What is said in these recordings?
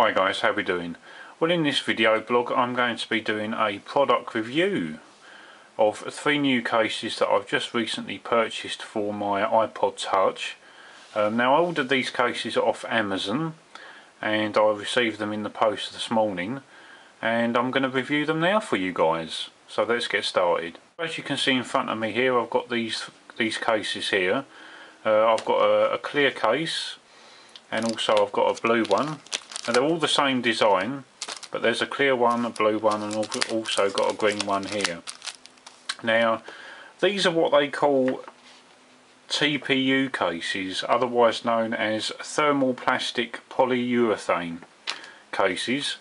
Hi guys, how we doing? Well in this video blog I'm going to be doing a product review of three new cases that I've just recently purchased for my iPod Touch. Um, now I ordered these cases off Amazon and I received them in the post this morning and I'm going to review them now for you guys. So let's get started. As you can see in front of me here I've got these these cases here. Uh, I've got a, a clear case and also I've got a blue one they're all the same design but there's a clear one, a blue one and also got a green one here. Now these are what they call TPU cases otherwise known as thermoplastic polyurethane cases.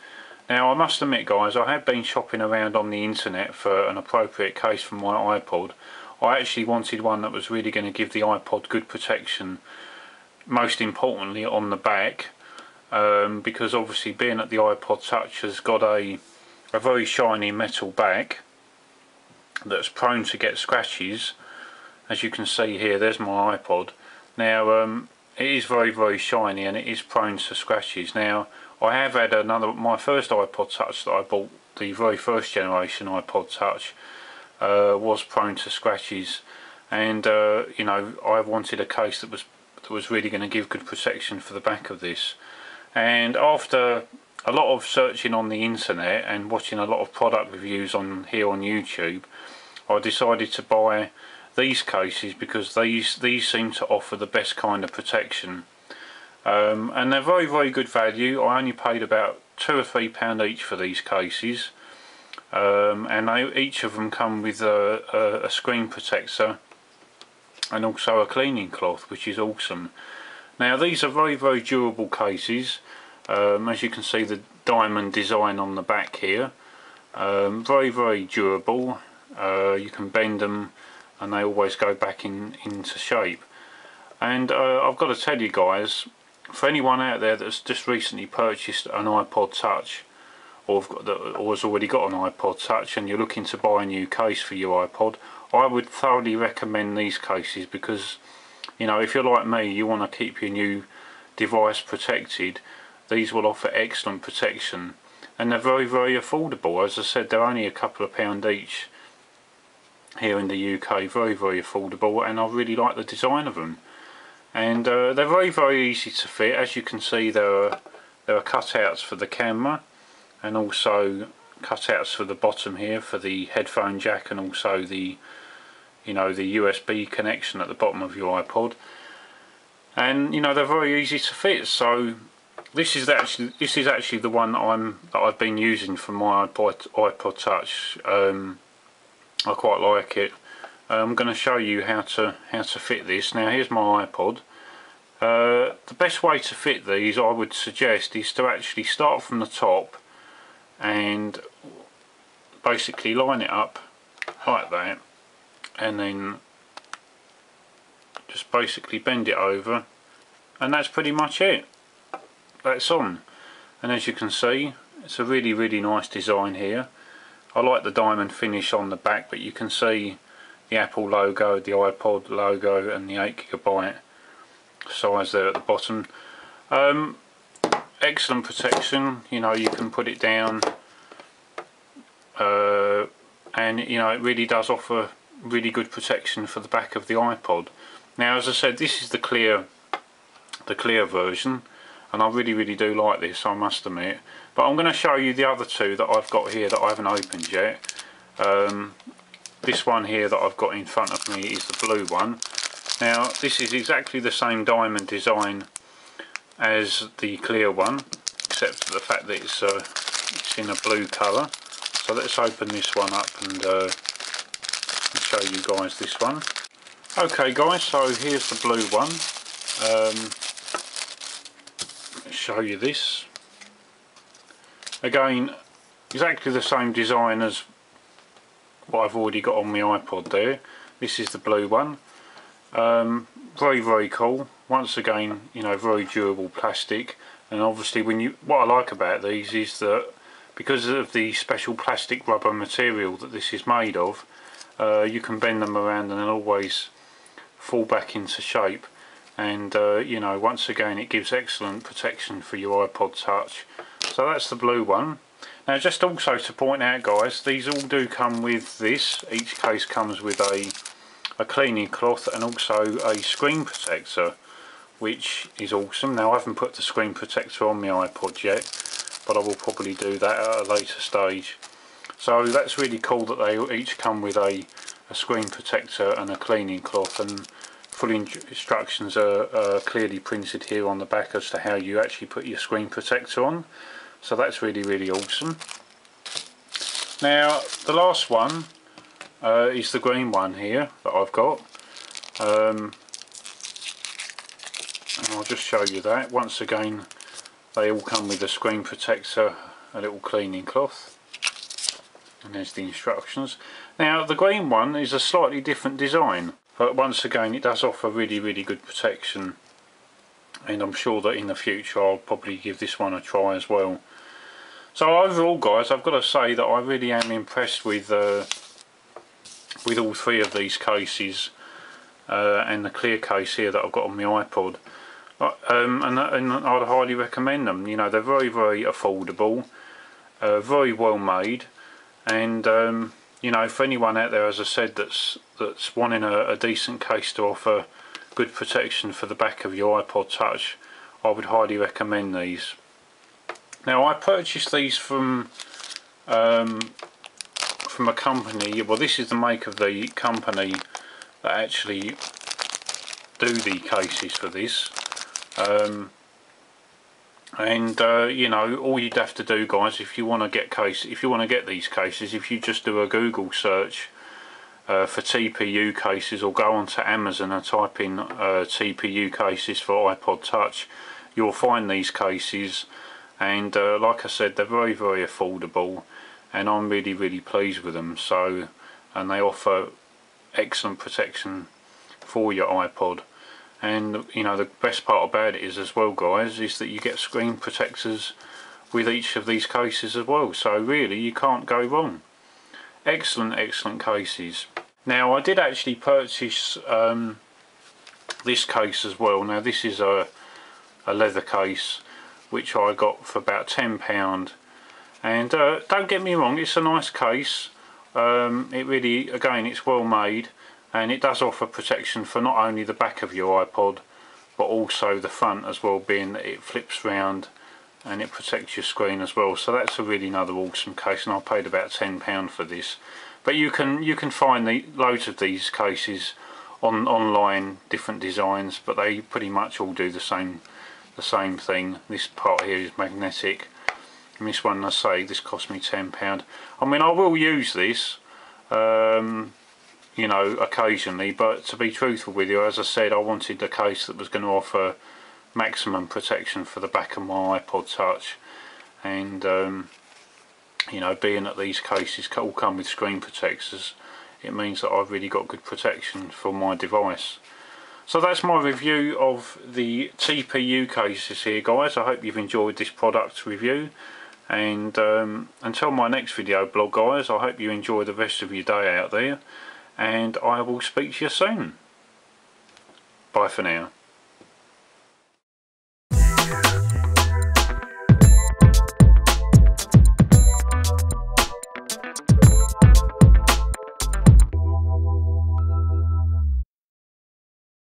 Now I must admit guys I have been shopping around on the internet for an appropriate case for my iPod. I actually wanted one that was really going to give the iPod good protection most importantly on the back um, because obviously being that the iPod Touch has got a, a very shiny metal back that's prone to get scratches. As you can see here there's my iPod. Now um, it is very very shiny and it is prone to scratches. Now I have had another my first iPod Touch that I bought the very first generation iPod Touch uh, was prone to scratches. And uh, you know I wanted a case that was that was really going to give good protection for the back of this and after a lot of searching on the internet and watching a lot of product reviews on here on YouTube I decided to buy these cases because these these seem to offer the best kind of protection. Um, and they're very very good value. I only paid about two or three pound each for these cases. Um, and they, each of them come with a, a, a screen protector and also a cleaning cloth which is awesome. Now these are very very durable cases um, as you can see the diamond design on the back here um, very very durable. Uh, you can bend them and they always go back in into shape. And uh, I've got to tell you guys for anyone out there that's just recently purchased an iPod Touch or, or has already got an iPod Touch and you're looking to buy a new case for your iPod I would thoroughly recommend these cases because you know if you're like me you want to keep your new device protected these will offer excellent protection and they're very very affordable. As I said they're only a couple of pound each here in the UK very very affordable and I really like the design of them. And uh, they're very very easy to fit. As you can see there are there are cutouts for the camera and also cutouts for the bottom here for the headphone jack and also the you know the USB connection at the bottom of your iPod. And you know they're very easy to fit so this is actually this is actually the one that I'm that I've been using for my iPod, iPod Touch. Um, I quite like it. I'm going to show you how to how to fit this. Now here's my iPod. Uh, the best way to fit these I would suggest is to actually start from the top and basically line it up like that and then just basically bend it over and that's pretty much it that's on. And as you can see it's a really really nice design here. I like the diamond finish on the back but you can see the Apple logo, the iPod logo and the 8GB size there at the bottom. Um, excellent protection. You know you can put it down uh, and you know it really does offer really good protection for the back of the iPod. Now as I said this is the clear the clear version and I really really do like this I must admit but I'm going to show you the other two that I've got here that I haven't opened yet. Um, this one here that I've got in front of me is the blue one. Now this is exactly the same diamond design as the clear one except for the fact that it's, uh, it's in a blue colour. So let's open this one up and uh, and show you guys this one. Okay guys, so here's the blue one. Um, show you this. Again, exactly the same design as what I've already got on my iPod there. This is the blue one. Um, very very cool. Once again, you know, very durable plastic. And obviously, when you what I like about these is that because of the special plastic rubber material that this is made of, uh, you can bend them around and they'll always fall back into shape and uh, you know once again it gives excellent protection for your iPod touch. So that's the blue one. Now just also to point out guys these all do come with this. Each case comes with a a cleaning cloth and also a screen protector which is awesome. Now I haven't put the screen protector on my iPod yet but I will probably do that at a later stage. So that's really cool that they each come with a, a screen protector and a cleaning cloth. And full instructions are, are clearly printed here on the back as to how you actually put your screen protector on. So that's really really awesome. Now the last one uh, is the green one here that I've got. Um, and I'll just show you that. Once again they all come with a screen protector a little cleaning cloth. And there's the instructions. Now the green one is a slightly different design but once again it does offer really really good protection. And I'm sure that in the future I'll probably give this one a try as well. So overall guys I've got to say that I really am impressed with uh, with all three of these cases uh, and the clear case here that I've got on my iPod. Uh, um, and, and, I'd highly recommend them. You know they're very very affordable uh, very well made. And um, you know for anyone out there as I said that's that's wanting a, a, decent case to offer good protection for the back of your iPod touch I would highly recommend these. Now I purchased these from um, from a company well this is the make of the company that actually do the cases for this. Um, and uh, you know all you'd have to do guys if you want to get case if you want to get these cases if you just do a Google search uh, for TPU cases or go onto Amazon and type in uh, TPU cases for iPod Touch you'll find these cases. And uh, like I said they're very very affordable and I'm really really pleased with them. So and they offer excellent protection for your iPod and you know the best part about it is as well guys is that you get screen protectors with each of these cases as well. So really you can't go wrong. Excellent excellent cases. Now I did actually purchase um, this case as well. Now this is a, a leather case which I got for about £10 and uh, don't get me wrong it's a nice case. Um, it really again it's well made and it does offer protection for not only the back of your iPod but also the front as well being that it flips round and it protects your screen as well. So that's a really another awesome case and I paid about £10 for this. But you can you can find the, loads of these cases on online different designs but they pretty much all do the same the same thing. This part here is magnetic. And this one I say this cost me £10 I mean I will use this um, you know occasionally but to be truthful with you as I said I wanted a case that was going to offer maximum protection for the back of my iPod touch. And um, you know being that these cases all come with screen protectors it means that I've really got good protection for my device. So that's my review of the TPU cases here guys. I hope you've enjoyed this product review. And um, until my next video blog guys I hope you enjoy the rest of your day out there and I will speak to you soon. Bye for now